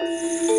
Bye.